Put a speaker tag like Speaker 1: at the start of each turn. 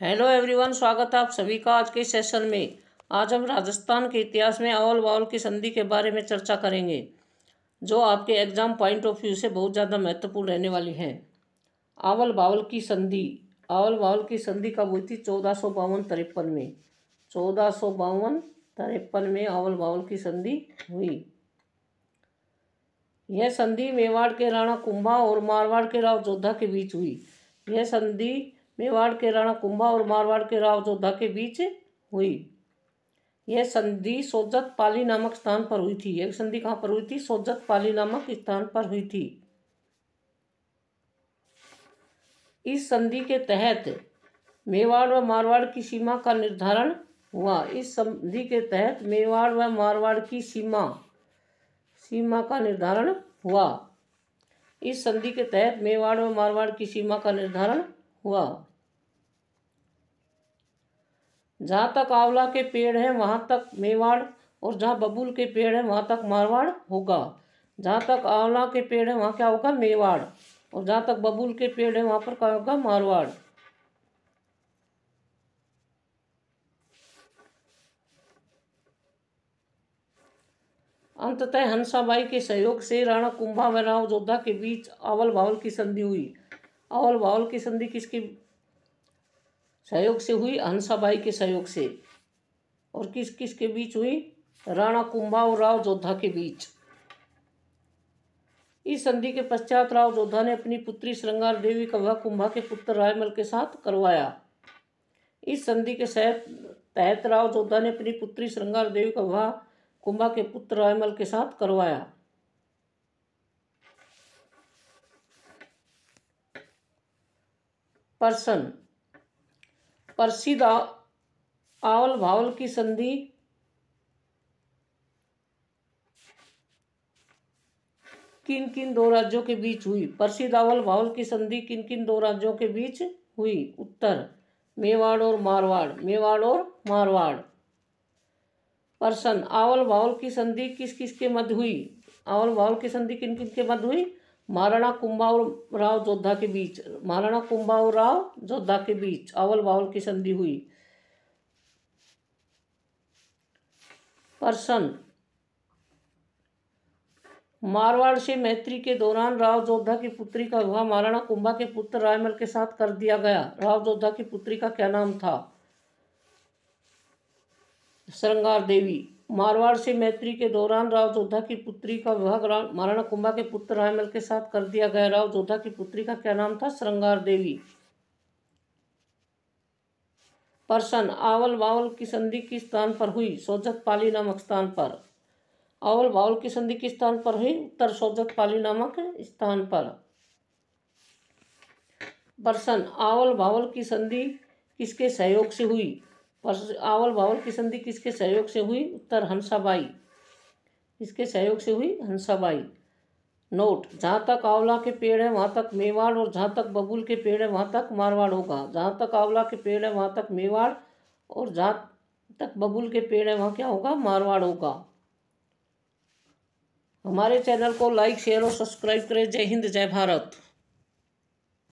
Speaker 1: Hello everyone स्वागत है आप सभी का आज के सेशन में। आज हम राजस्थान के इतिहास में अवल बावल की संधि के बारे में चर्चा करेंगे, जो आपके एग्ज़ाम पॉइंट ऑफ़ व्यू से बहुत ज़्यादा महत्वपूर्ण रहने वाली हैं। आवल बावल की संधि आवल बावल की संधि कब हुई थी? चौदह सौ बावन तिरपन में। चौदह सौ बावन तिरपन में आवल बावल की संधि हुई। यह संधि मेवाड़ के राणा कुंभा और मारवाड़ के राव जोधा के बीच हुई। यह संधि मेवाड़ के राणा कुंभा और मारवाड़ के राव जोधा के बीच हुई। यह संधि सोजत पाली नामक स्थान पर हुई थी। यह संधि कहाँ पर हुई थी? सोजत पाली नामक स्थान पर हुई थी। इस संधि के तहत मेवाड़ व मारवाड़ की सीमा का निर्धारण हुआ। इस संधि के तहत मेवाड़ व मारवाड़ की सीमा सीमा का निर्धारण हुआ। इस संधि के तहत मेवाड़ व मारवाड़ की सीमा का निर्धारण हुआ। जहाँ तक आंवला के पेड़ हैं, वहाँ तक मेवाड़ और जहाँ बबूल के पेड़ हैं, वहाँ तक मारवाड़ होगा। जहाँ तक आंवला के पेड़ हैं, वहाँ क्या होगा? मेवाड़। और जहाँ तक बबूल के पेड़ हैं, वहाँ पर क्या होगा? मारवाड़। अंततः हंसाबाई के सहयोग से राणा कुंभा व राव जोधा के बीच अवल भावल की संधि हुई। अवल भावल की संधि किसकी सहयोग से हुई हंसाबाई के सहयोग से। और किस किस के बीच हुई? राणा कुंभा और राव जोधा के बीच। इस संधि के पश्चात राव जोधा ने अपनी पुत्री श्रृंगार देवी का विवाह कुंभा के पुत्र रायमल के साथ करवाया। इस संधि के तहत राव जोधा ने अपनी पुत्री श्रृंगार देवी का विवाह कुंभा के पुत्र रायमल के साथ करवाया। पर्सन प्रसिद्ध आवल भावल की संधि किन किन दो राज्यों के बीच हुई? प्रसिद्ध आवल भावल की संधि किन किन दो राज्यों के बीच हुई? उत्तर, मेवाड़ और मारवाड़। मेवाड़ और मारवाड़। पर्सन आवल भावल की संधि किस किस के मध्य हुई? आवल भावल की संधि किन किन के मध्य हुई? महाराणा कुंभाव राव जोधा के बीच महाराणा कुंभाव राव जोधा के बीच अवल बावल की संधि हुई। पर्सन मारवाड़ से मैत्री के दौरान राव जोधा की पुत्री का विवाह महाराणा कुंभा के पुत्र रायमल के साथ कर दिया गया। राव जोधा की पुत्री का क्या नाम था? श्रृंगार देवी। मारवाड़ से मैत्री के दौरान राव जोधा की पुत्री का विवाह महाराणा कुंभा के पुत्र रायमल के साथ कर दिया गया। राव जोधा की पुत्री का क्या नाम था? श्रृंगार देवी। पर्सन, आवल बावल की संधि किस स्थान पर हुई? सोजत पाली नामक स्थान पर। आवल बावल की संधि किस स्थान पर हुई? उत्तर सोजत पाली नामक स्थान पर। पर्सन, आवल बावल की संधि किसके सहयोग से हुई? आवल बावल की संधि किसके सहयोग से हुई? उत्तर हंसाबाई। किसके सहयोग से हुई? हंसाबाई। नोट, जहाँ तक आंवला के पेड़ है, वहाँ तक मेवाड़ और जहाँ तक बबूल के पेड़ है, वहाँ तक मारवाड़ होगा। जहाँ तक आंवला के पेड़ है, वहाँ तक मेवाड़ और जहाँ तक बबूल के पेड़ है, वहाँ क्या होगा? मारवाड़ होगा। हमारे चैनल को लाइक, शेयर और सब्सक्राइब करें। जय हिंद, जय भारत।